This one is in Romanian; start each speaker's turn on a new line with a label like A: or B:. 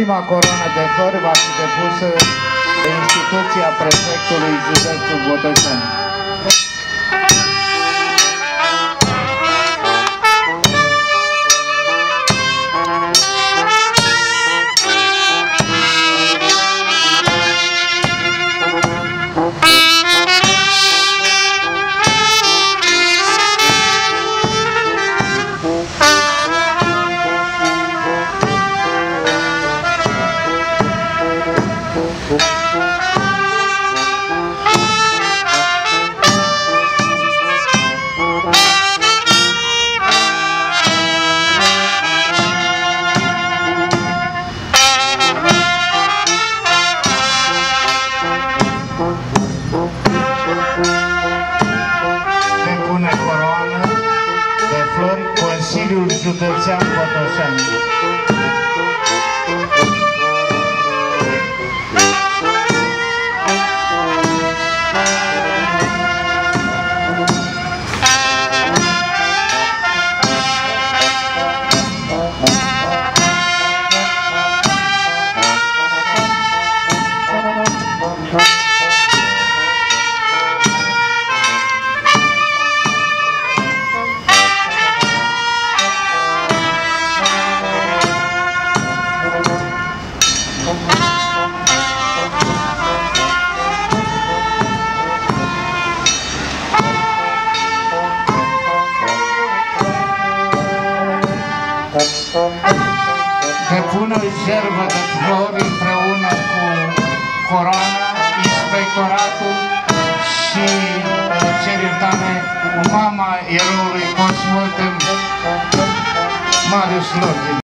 A: Prima coroană de flori va fi depusă de instituția prefectului județul Botoșani. Consiliul Județean Botoșani. Depune jervă de flori împreună cu coroana, inspectoratul și cer iertare mama eroului Cosmotem Marius Lordin.